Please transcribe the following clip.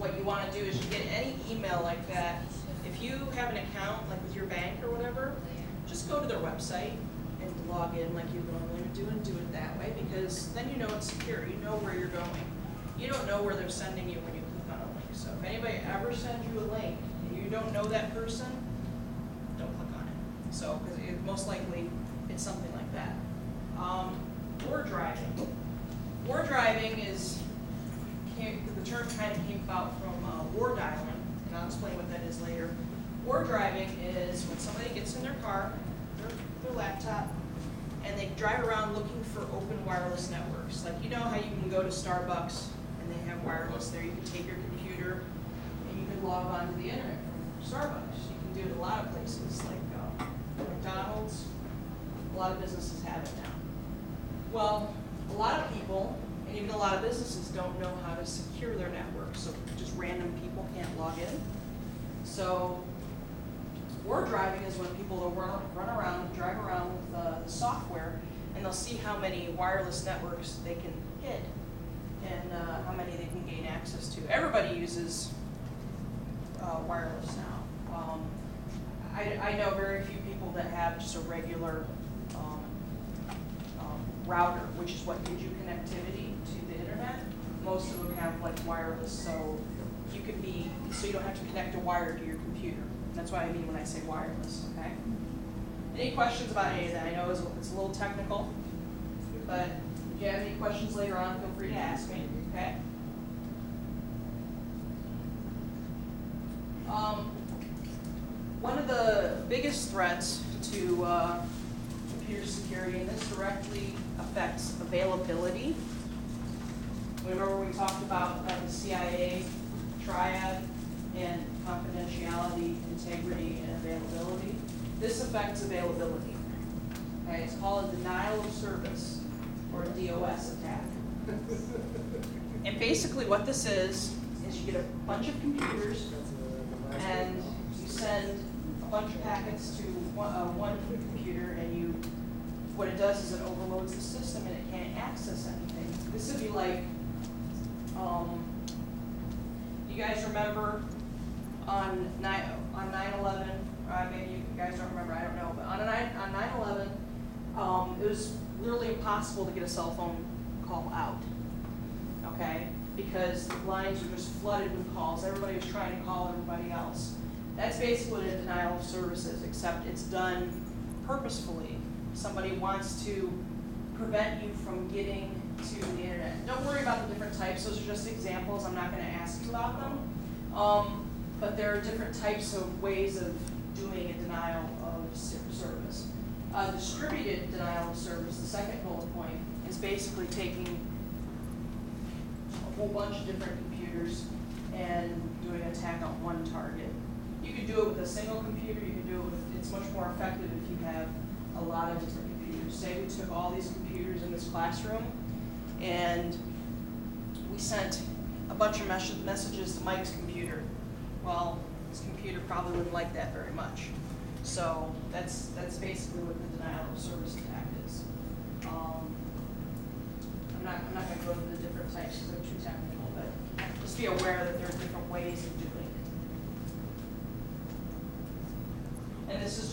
what you wanna do is you get any email like that, if you have an account, like with your bank or whatever, just go to their website and log in like you normally would do and do it that way, because then you know it's secure, you know where you're going. You don't know where they're sending you when you click on a link, so if anybody ever sends you a link and you don't know that person, don't click on it. So, because most likely, it's something like that. Um, war driving. War driving is, came, the term kind of came about from, uh, war dialing, and I'll explain what that is later. War driving is when somebody gets in their car, their, their laptop, and they drive around looking for open wireless networks. Like, you know how you can go to Starbucks and they have wireless there, you can take your computer and you can log on to the internet from Starbucks. You can do it a lot of places, like, uh, McDonald's, a lot of businesses have it now. Well, a lot of people, and even a lot of businesses, don't know how to secure their network, so just random people can't log in. So, war driving is when people will run, run around, drive around with uh, the software, and they'll see how many wireless networks they can hit, and uh, how many they can gain access to. Everybody uses uh, wireless now. Um, I, I know very few people that have just a regular um, router, which is what gives you connectivity to the internet. Most of them have like wireless, so you can be, so you don't have to connect a wire to your computer. That's what I mean when I say wireless, okay? Any questions about any of that? I know it's, it's a little technical, but if you have any questions later on, feel free to ask me, okay? Um, one of the biggest threats to uh, computer security, and this directly affects availability. Remember we talked about uh, the CIA triad and confidentiality, integrity, and availability? This affects availability. Okay, it's called a denial of service, or a DOS attack. And basically what this is, is you get a bunch of computers and you send a bunch of packets to one, uh, one computer and you, what it does is it overloads the system and it can't access anything. This would be like, um, you guys remember on nine, on nine eleven, uh, maybe you guys don't remember, I don't know, but on a nine, on nine eleven, um, it was literally impossible to get a cell phone call out okay? Because the lines were just flooded with calls, everybody was trying to call everybody else. That's basically what a denial of service is, except it's done purposefully. Somebody wants to prevent you from getting to the internet. Don't worry about the different types, those are just examples, I'm not gonna ask you about them. Um, but there are different types of ways of doing a denial of service. Distributed denial of service, the second bullet point, is basically taking a whole bunch of different computers and doing an attack on one target. You could do it with a single computer, you could do it with, it's much more effective if you have a lot of different computers. Say we took all these computers in this classroom and we sent a bunch of mes- messages to Mike's computer. Well, his computer probably wouldn't like that very much. So that's, that's basically what the denial of service attack is. Um, I'm not, I'm not gonna go into the different types because they're too technical, but just be aware that there are different ways of doing it. And this is